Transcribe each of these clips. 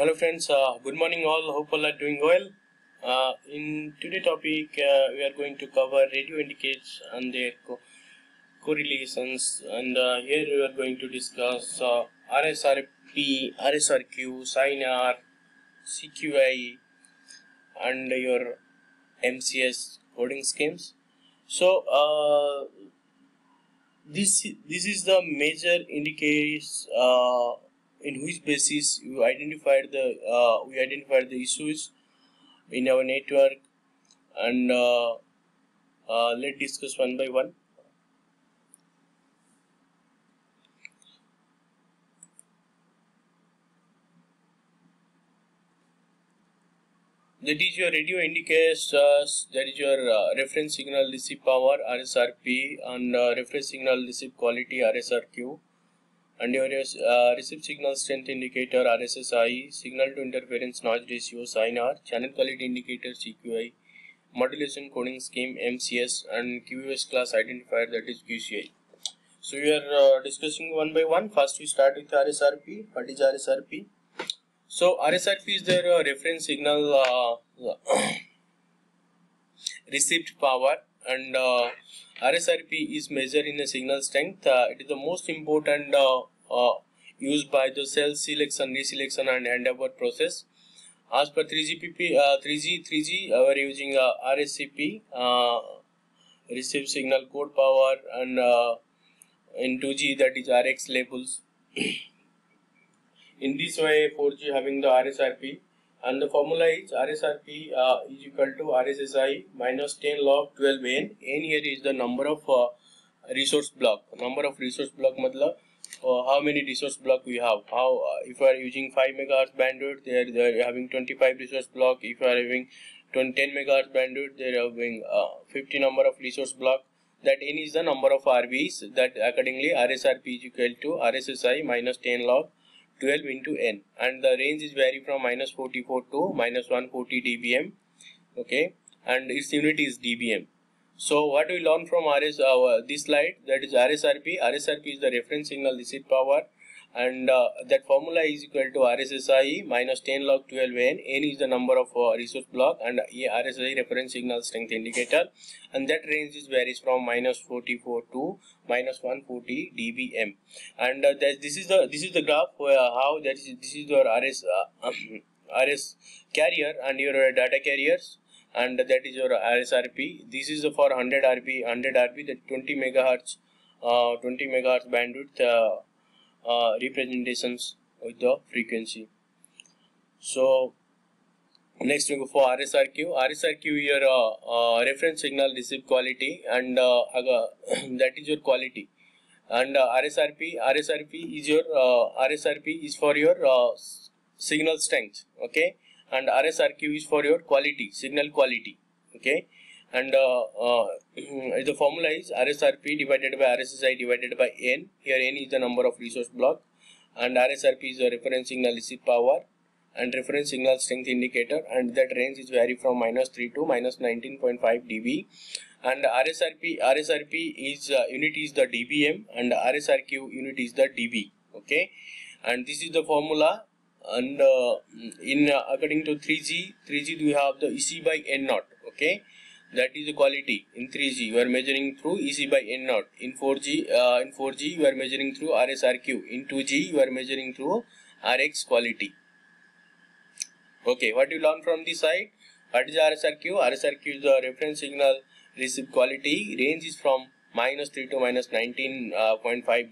Hello friends, uh, good morning all. Hope all are doing well. Uh, in today's topic, uh, we are going to cover radio indicates and their co- correlations. And uh, here we are going to discuss uh, RSRP, RSRQ, SINR, CQI, and your MCS coding schemes. So uh, this this is the major indicators in which basis we identified the uh, we identified the issues in our network and uh, uh, let's discuss one by one. That is your radio indicates that is your uh, reference signal receive power RSRP and uh, reference signal receive quality RSRQ and your uh, receive signal strength indicator RSSI, signal to interference noise ratio SINR, channel quality indicator CQI, modulation coding scheme MCS, and QoS class identifier that is QCI. So we are uh, discussing one by one. First we start with RSRP. What is RSRP? So RSRP is their uh, reference signal uh, received power and uh, RSRP is measured in the signal strength. Uh, it is the most important uh, uh, used by the cell selection, reselection and handover process. As per 3GPP, uh, 3G, 3G, we are using uh, RSCP, receive signal code power, and in 2G that is RX labels. in this way, 4G having the RSRP and the formula is RSRP uh, is equal to RSSI minus 10 log 12 n. n here is the number of uh, resource block. Number of resource block matlab uh, how many resource block we have. How uh, if you are using 5 megahertz bandwidth, they are, they are having 25 resource block. If you are having 10 megahertz bandwidth, they are having uh, 50 number of resource block. That n is the number of RBs. That accordingly RSRP is equal to RSSI minus 10 log 12 into n and the range is vary from minus 44 to minus 140 dBm okay and its unit is dBm so what we learn from RS uh, this slide that is RSRP RSRP is the reference signal receipt power. And uh, that formula is equal to RSSI minus 10 log 12 n. Is the number of uh, resource block and RSSI reference signal strength indicator. And that range is varies from minus 44 to minus 140 dBm. And uh, that, this is the this is the graph where how that is this is your RS uh, RS carrier and your data carriers and that is your RSRP this is for 100 RB 100 RB the 20 megahertz uh, 20 megahertz bandwidth uh, uh, representations with the frequency. So next we go for RSRQ. RSRQ your uh, uh, reference signal receive quality and uh, that is your quality. And uh, RSRP RSRP is your RSRP is for your signal strength. Okay, and RSRQ is for your quality signal quality. Okay and uh, uh, the formula is RSRP divided by RSSI divided by N. Here N is the number of resource block and RSRP is the reference signal receive power and reference signal strength indicator and that range is vary from minus 3 to minus 19.5 dB and RSRP RSRP is uh, unit is the dBm and RSRQ unit is the dB okay and this is the formula and uh, in uh, according to 3G 3G we have the EC by N naught okay? That is the quality in 3G you are measuring through EC by N naught. In 4G uh, in 4G you are measuring through RSRQ in 2G you are measuring through RX quality. Okay what you learn from this side? What is RSRQ RSRQ is the reference signal receive quality. Range is from minus 3 to minus 19.5 uh,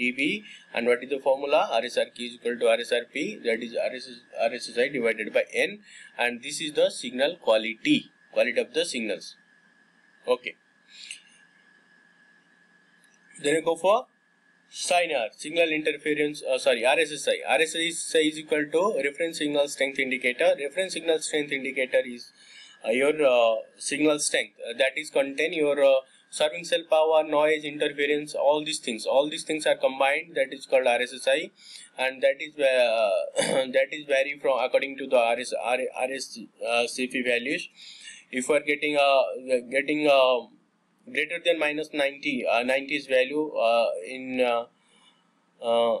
dB and what is the formula RSRQ is equal to RSRP that is RSS, RSSI divided by N and this is the signal quality quality of the signals Okay. Then you go for SINR, signal interference, uh, sorry, RSSI. RSSI is equal to reference signal strength indicator. Reference signal strength indicator is uh, your uh, signal strength. Uh, that is contain your uh, serving cell power, noise, interference, all these things. All these things are combined. That is called RSSI, and that is uh, that is vary from according to the RS, RS, RSCP values if we are getting a uh, getting a uh, greater than minus 90 uh, 90 is value uh, in uh, uh,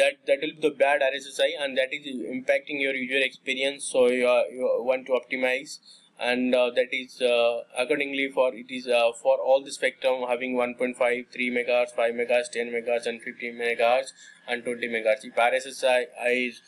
that that will be the bad RSSI and that is impacting your user experience so you, are, you want to optimize and uh, that is uh, accordingly for it is uh, for all the spectrum having 1.5 3 megahertz 5 megahertz 10 megahertz and 15 megahertz and 20 megahertz. If RSSI is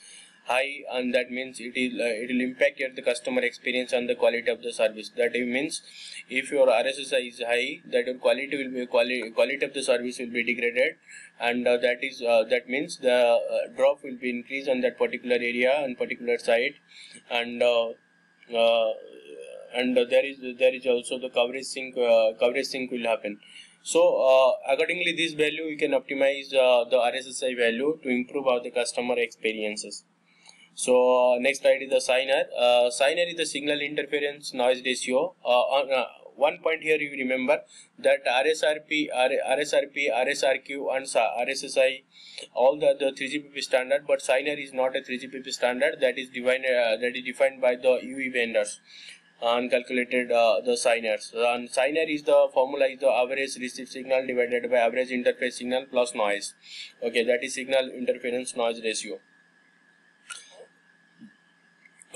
high and that means it is uh, it will impact your the customer experience and the quality of the service. That means if your RSSI is high that your quality will be quality quality of the service will be degraded. And uh, that is uh, that means the drop will be increased on that particular area and particular site and and there is there is also the coverage sync uh, coverage sync will happen. So uh, accordingly this value we can optimize uh, the RSSI value to improve our the customer experiences. So uh, next slide is the SINR. Uh, SINR is the signal interference noise ratio. Uh, on, one point here you remember that RSRP, RSRP, RSRQ and RSSI all the, the 3GPP standard but SINR is not a 3GPP standard that is defined uh, that is defined by the UE vendors and calculated uh, the SINRs. And SINR is the formula is the average received signal divided by average interface signal plus noise. Okay, that is signal interference noise ratio.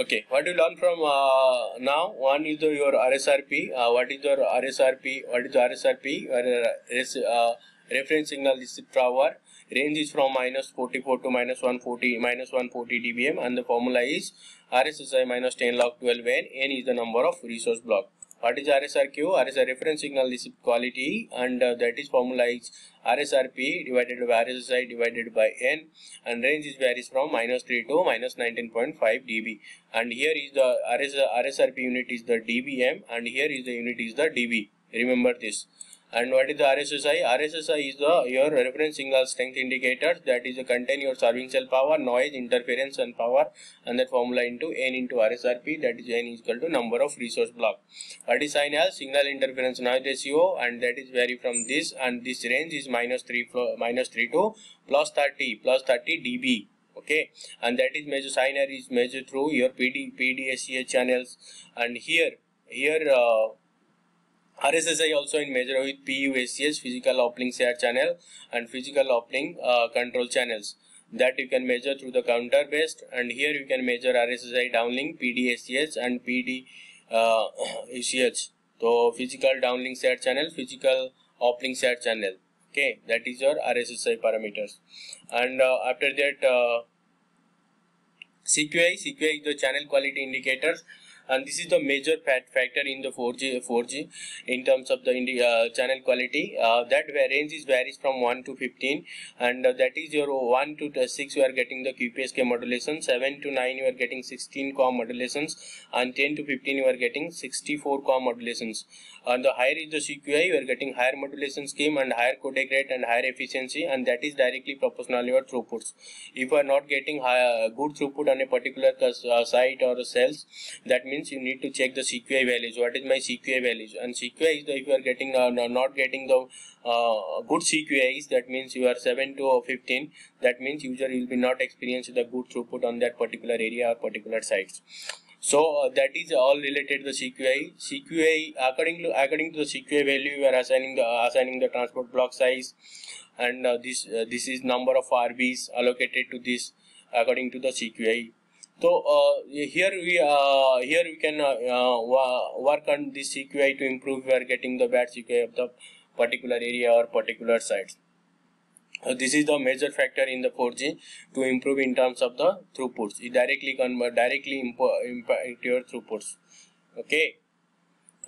Okay, what you learn from uh, now? One is your RSRP. Uh, what is your RSRP? What is the RSRP? Uh, reference signal received power range is from minus 44 to minus 140 minus 140 dBm and the formula is RSSI minus 10 log 12 n n is the number of resource block. What is RSRQ? RSI reference signal receipt quality and uh, that is formula is RSRP divided by RSSI divided by n and range is varies from minus 3 to minus 19.5 dB and here is the RS, RSRP unit is the dBm and here is the unit is the dB. Remember this and what is the RSSI? RSSI is the your reference signal strength indicator that is contain your serving cell power, noise, interference and power and that formula into N into RSRP that is N is equal to number of resource block. What is signal? Signal interference noise ratio and that is vary from this and this range is minus 3 minus 3 to plus 30 plus 30 dB okay and that is measure SINR is measured through your PD PDSCH channels and here here uh, RSSI also in measure with PUSCH physical uplink share channel and physical uplink uh, control channels that you can measure through the counter based and here you can measure RSSI downlink PDSCH and PD uh, ACH. so physical downlink share channel physical uplink share channel okay that is your RSSI parameters and uh, after that uh, CQI CQI is the channel quality indicators and this is the major factor in the 4G 4G in terms of the uh, channel quality. Uh, that range is varies from 1 to 15 and uh, that is your 1 to 6 you are getting the QPSK modulation. 7 to 9 you are getting 16 QAM modulations. And 10 to 15 you are getting 64 QAM modulations. And the higher is the CQI you are getting higher modulation scheme and higher codec rate and higher efficiency. And that is directly proportional your throughputs. If you are not getting high, good throughput on a particular uh, site or cells that means you need to check the CQI values. What is my CQI values? And CQI is the, if you are getting uh, not getting the uh, good CQIs, that means you are 7 to 15. That means user will be not experiencing the good throughput on that particular area or particular sites. So uh, that is all related to the CQI. CQI according to according to the CQI value, you are assigning the uh, assigning the transport block size, and uh, this uh, this is number of RBs allocated to this according to the CQI so uh, here we uh, here we can uh, work on this CQI to improve we are getting the bad CQI of the particular area or particular sites. Uh, this is the major factor in the 4G to improve in terms of the throughputs. It directly convert directly impact your throughputs. Okay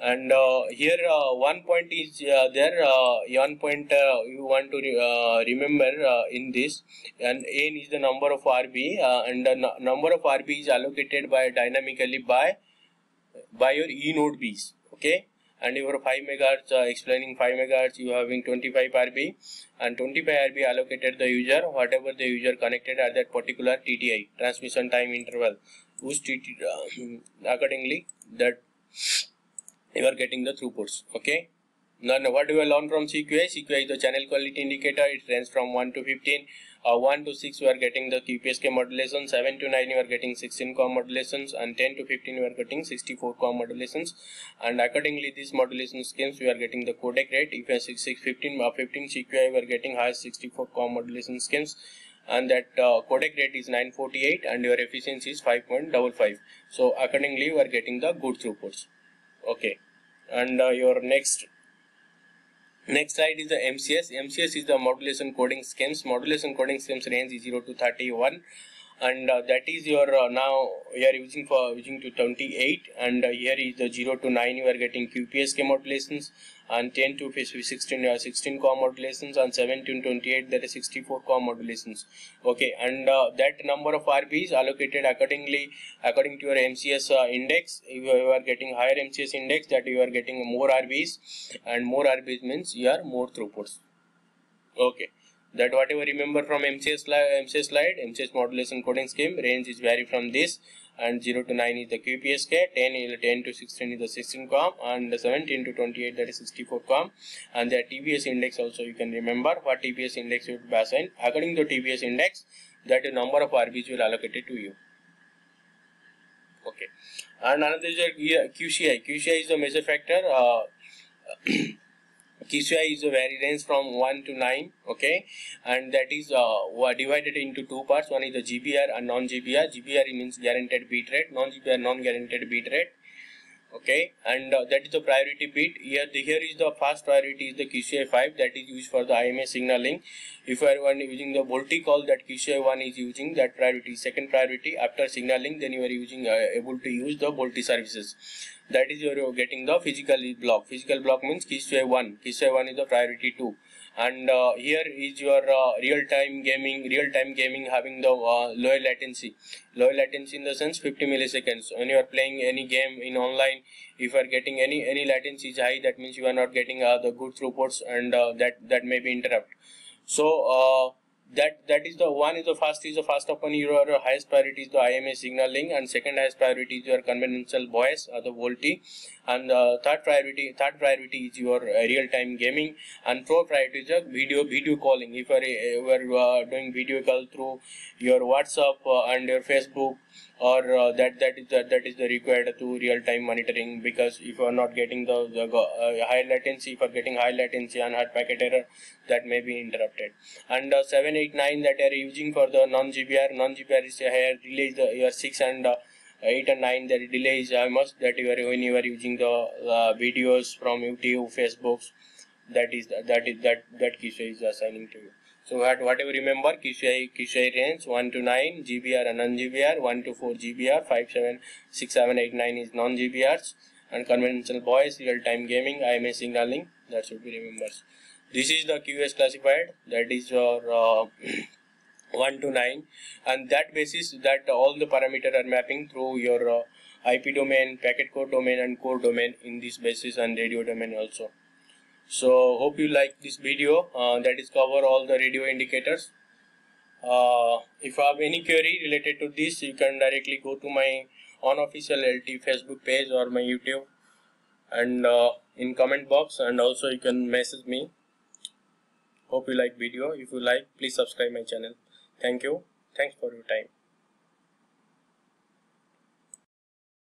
and uh, here uh, one point is uh, there uh, one point uh, you want to re uh, remember in this. And n is the number of rb and the number of rb is allocated by dynamically by by your e node b's okay? And your 5 megahertz explaining 5 megahertz you having 25 rb and 25 rb allocated the user whatever the user connected at that particular tti transmission time interval. Whose tt accordingly that you are getting the throughputs okay now what do we learn from CQI? CQI is the channel quality indicator. It ranges from 1 to 15. Uh, 1 to 6 you are getting the QPSK modulation. 7 to 9 you are getting 16 QAM modulations. And 10 to 15 you are getting 64 QAM modulations. And accordingly these modulation schemes we are getting the codec rate. If you are 6, 6 15, uh, 15 CQI we are getting high 64 QAM modulation schemes and that uh, codec rate is 948 and your efficiency is 5.55 so accordingly you are getting the good throughputs okay and uh, your next next slide is the mcs mcs is the modulation coding schemes. Modulation coding schemes range is 0 to 31 and uh, that is your uh, now you are using for using to 28 and uh, here is the 0 to 9 you are getting QPSK modulations and 10 to 16 uh, 16 core modulations and 17 to 28 that is 64 core modulations. Okay and uh, that number of RBs allocated accordingly according to your MCS uh, index. If you are getting higher MCS index that you are getting more RBs and more RBs means you are more throughputs. Okay that whatever remember from MCS MCS slide, MCS modulation coding scheme range is vary from this and 0 to 9 is the QPSK, 10 is 10 to 16 is the 16 QAM and 17 to 28 that is 64 QAM. And the TBS index also you can remember what TBS index should be assigned according to TBS index that is the number of RBs will allocated to you. Okay. And another is QCI, QCI is the measure factor uh, QCI is a variance from 1 to 9 okay? And that is uh, divided into two parts. One is the GBR and non-GBR GBR means guaranteed bit rate. non-GBR non-guaranteed bit rate okay? And uh, that is the priority bit. Here the, here is the first priority is the QCI 5 that is used for the IMS signaling. If you using the VoLTE call that QCI 1 is using that priority. Second priority after signaling then you are using uh, able to use the VoLTE services. That is you're getting the physical block. Physical block means QCI 1 QCI 1 is the priority 2 and uh, here is your uh, real-time gaming real-time gaming having the uh, low latency. Low latency in the sense 50 milliseconds. When you are playing any game in online if you are getting any any latency is high that means you are not getting the good throughputs and that that may be interrupt. So that that is the one is the first is the first upon your highest priority is the IMS signaling and second highest priority is your conventional voice or the VoLTE and the third priority third priority is your uh, real time gaming. And fourth priority is your video video calling. If you are, you are uh, doing video call through your WhatsApp uh, and your Facebook or uh, that that is the, that is the required to real time monitoring because if you are not getting the, the uh, high latency if you are getting high latency and hard packet error that may be interrupted. And uh, 789 that are using for the non GBR non GBR is higher delay the your 6 and uh, 8 and 9 the delay is almost that you are when you are using the uh, videos from YouTube Facebook that is that is that that key is assigning to you. So at whatever remember QCI, QCI range 1 to 9 GBR and non-GBR 1 to 4 GBR 5 7 6 7 8 9 is non-GBRs and conventional voice real-time gaming IMS signaling that should be remembered. This is the QS classified. That is your uh, 1 to 9 and that basis that all the parameter are mapping through your uh, IP domain, packet core domain and core domain in this basis and radio domain also. So hope you like this video. Uh, that is cover all the radio indicators. Uh, if you have any query related to this you can directly go to my unofficial LT Facebook page or my YouTube. And uh, in comment box. And also you can message me hope you like video. If you like please subscribe my channel. Thank you. Thanks for your time